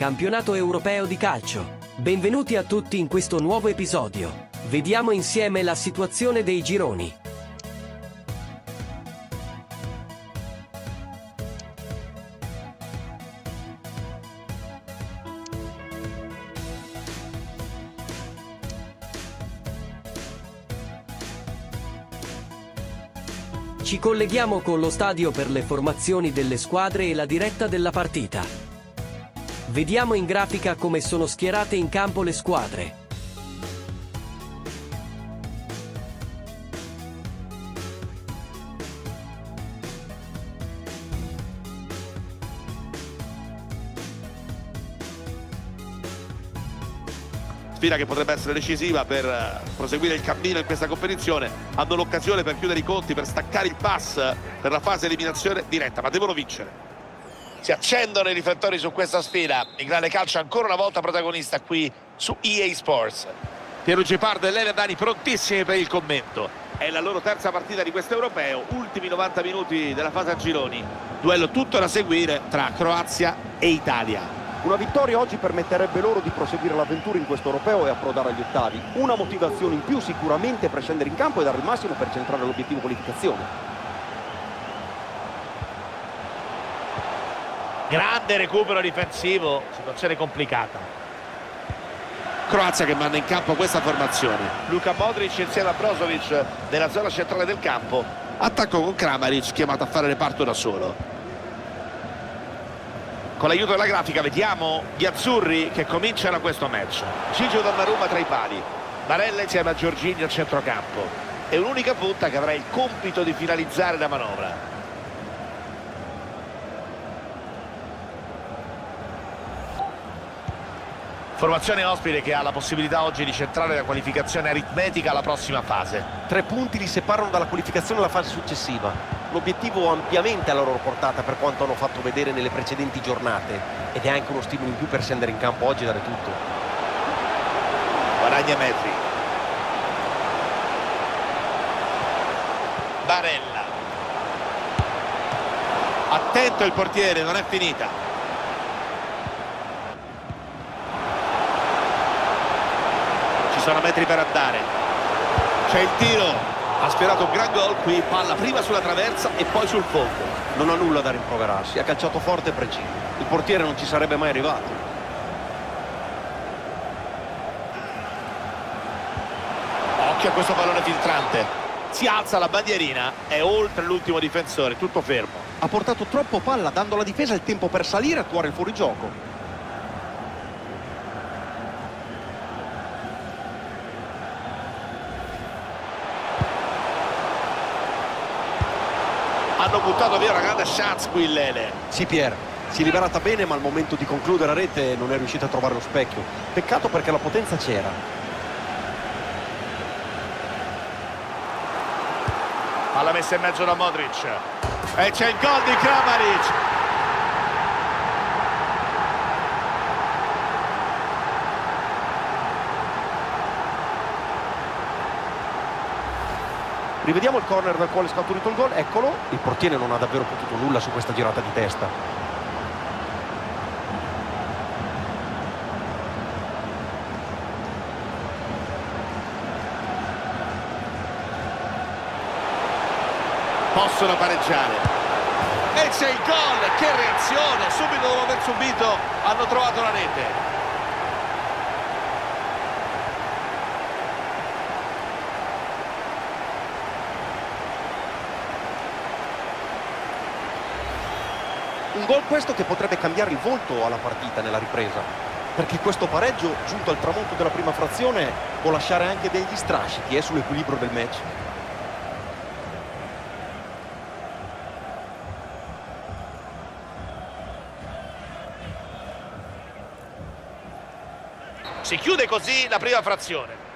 campionato europeo di calcio. Benvenuti a tutti in questo nuovo episodio. Vediamo insieme la situazione dei gironi. Ci colleghiamo con lo stadio per le formazioni delle squadre e la diretta della partita. Vediamo in grafica come sono schierate in campo le squadre. sfida che potrebbe essere decisiva per eh, proseguire il cammino in questa competizione hanno l'occasione per chiudere i conti per staccare il pass per la fase eliminazione diretta ma devono vincere si accendono i riflettori su questa sfida. Il grande calcio ancora una volta protagonista qui su EA Sports. Piero Gepardo e Lele Dani prontissimi per il commento. È la loro terza partita di questo europeo ultimi 90 minuti della fase a gironi. Duello tutto da seguire tra Croazia e Italia. Una vittoria oggi permetterebbe loro di proseguire l'avventura in questo europeo e approdare agli ottavi. Una motivazione in più sicuramente per scendere in campo e dare il massimo per centrare l'obiettivo qualificazione. Grande recupero difensivo, situazione complicata. Croazia che manda in campo questa formazione. Luka Modric insieme a Brozovic nella zona centrale del campo. Attacco con Kramaric chiamato a fare reparto da solo con l'aiuto della grafica vediamo gli azzurri che cominciano questo match Gigio Donnarumma tra i pali Barella insieme a Giorgini al centrocampo è un'unica punta che avrà il compito di finalizzare la manovra Formazione ospite che ha la possibilità oggi di centrare la qualificazione aritmetica alla prossima fase. Tre punti li separano dalla qualificazione alla fase successiva. L'obiettivo ampiamente alla loro portata per quanto hanno fatto vedere nelle precedenti giornate ed è anche uno stimolo in più per scendere in campo oggi e dare tutto. Guadagna metri. Barella. Attento il portiere, non è finita. Sono metri per andare. C'è il tiro. Ha sperato un gran gol qui palla prima sulla traversa e poi sul fondo. Non ha nulla da rimproverarsi ha calciato forte e preciso. Il portiere non ci sarebbe mai arrivato. Occhio a questo pallone filtrante. Si alza la bandierina è oltre l'ultimo difensore tutto fermo. Ha portato troppo palla dando alla difesa il tempo per salire e attuare il fuorigioco hanno buttato via una grande chance qui il Lele. Sì Pier si è liberata bene ma al momento di concludere a rete non è riuscita a trovare lo specchio. Peccato perché la potenza c'era. Palla messa in mezzo da Modric. E c'è il gol di Kramaric Rivediamo il corner dal quale è scaturito il gol, eccolo, il portiere non ha davvero potuto nulla su questa girata di testa. Possono pareggiare. E c'è il gol, che reazione, subito dopo aver subito hanno trovato la rete. Un gol questo che potrebbe cambiare il volto alla partita nella ripresa, perché questo pareggio, giunto al tramonto della prima frazione, può lasciare anche degli strascichi eh, sull'equilibrio del match. Si chiude così la prima frazione.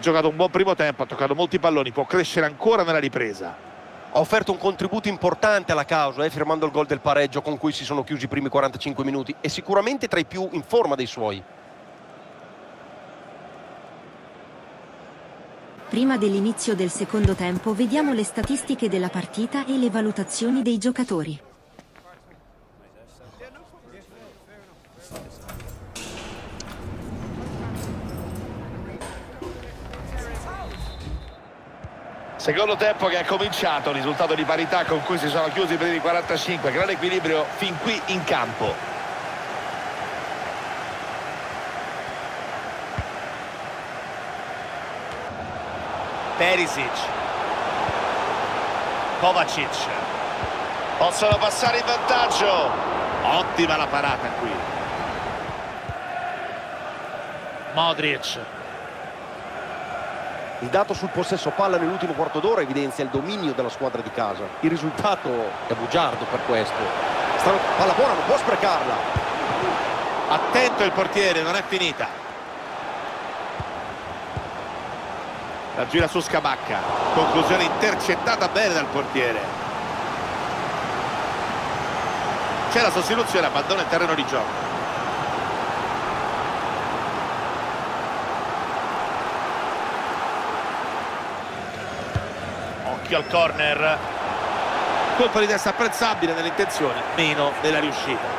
Ha giocato un buon primo tempo, ha toccato molti palloni, può crescere ancora nella ripresa. Ha offerto un contributo importante alla causa, eh, firmando il gol del pareggio con cui si sono chiusi i primi 45 minuti e sicuramente tra i più in forma dei suoi. Prima dell'inizio del secondo tempo vediamo le statistiche della partita e le valutazioni dei giocatori. Secondo tempo che è cominciato, risultato di parità con cui si sono chiusi i primi 45, grande equilibrio fin qui in campo. Perisic. Kovacic. Possono passare in vantaggio. Ottima la parata qui. Modric. Il dato sul possesso palla nell'ultimo quarto d'ora evidenzia il dominio della squadra di casa. Il risultato è bugiardo per questo. Sta... Palla buona, non può sprecarla. Attento il portiere, non è finita. La gira su Scabacca. Conclusione intercettata bene dal portiere. C'è la sostituzione, abbandona il terreno di gioco. Occhio al corner. Colpo di testa apprezzabile nell'intenzione meno nella riuscita.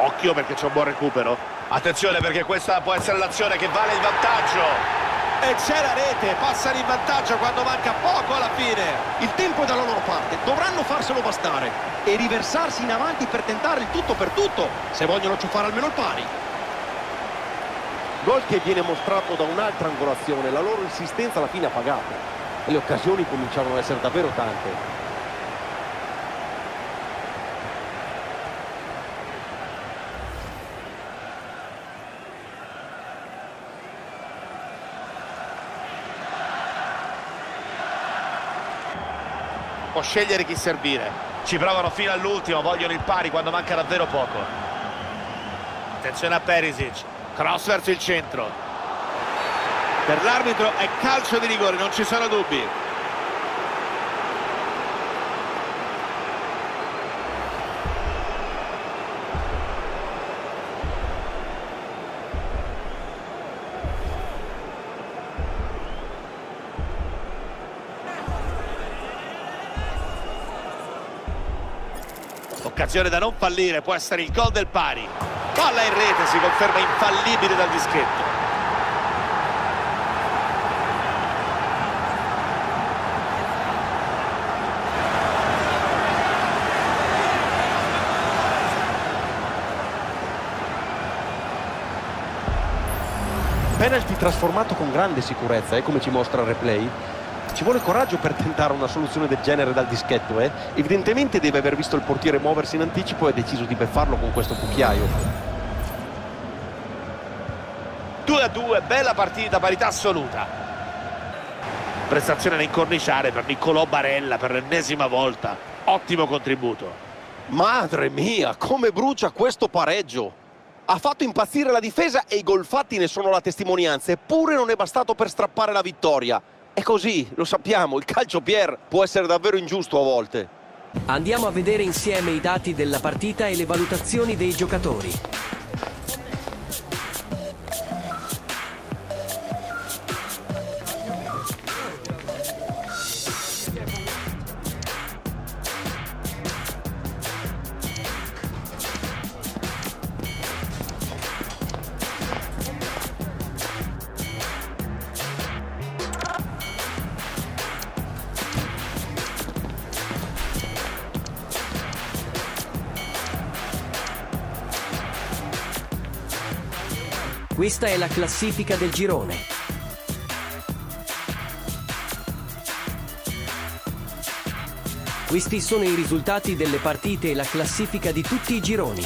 Occhio perché c'è un buon recupero. Attenzione perché questa può essere l'azione che vale il vantaggio. E c'è la rete, passano in vantaggio quando manca poco alla fine. Il tempo è dalla loro parte, dovranno farselo bastare e riversarsi in avanti per tentare il tutto per tutto, se vogliono ciuffare almeno il pari. Gol che viene mostrato da un'altra angolazione, la loro insistenza alla fine ha pagato e le occasioni cominciarono ad essere davvero tante. può scegliere chi servire ci provano fino all'ultimo vogliono il pari quando manca davvero poco. Attenzione a Perisic. Cross verso il centro. Per l'arbitro è calcio di rigore non ci sono dubbi occasione da non fallire può essere il gol del pari palla in rete si conferma infallibile dal dischetto penalty trasformato con grande sicurezza, è come ci mostra il replay. Ci vuole coraggio per tentare una soluzione del genere dal dischetto, eh? Evidentemente deve aver visto il portiere muoversi in anticipo e ha deciso di beffarlo con questo cucchiaio. 2 a 2 bella partita parità assoluta prestazione da incorniciare per Niccolò Barella per l'ennesima volta ottimo contributo Madre mia, come brucia questo pareggio! Ha fatto impazzire la difesa e i gol fatti ne sono la testimonianza, eppure non è bastato per strappare la vittoria. È così, lo sappiamo, il calcio Pier può essere davvero ingiusto a volte. Andiamo a vedere insieme i dati della partita e le valutazioni dei giocatori. Questa è la classifica del girone. Questi sono i risultati delle partite e la classifica di tutti i gironi.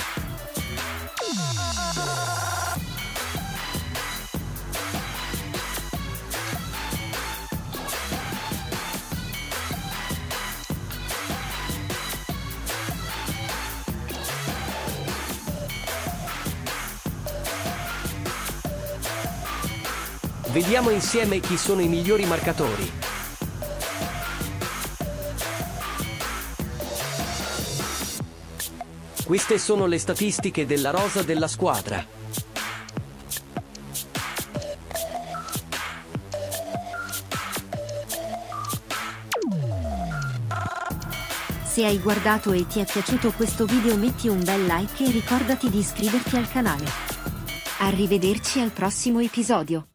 Vediamo insieme chi sono i migliori marcatori. Queste sono le statistiche della rosa della squadra. Se hai guardato e ti è piaciuto questo video metti un bel like e ricordati di iscriverti al canale. Arrivederci al prossimo episodio.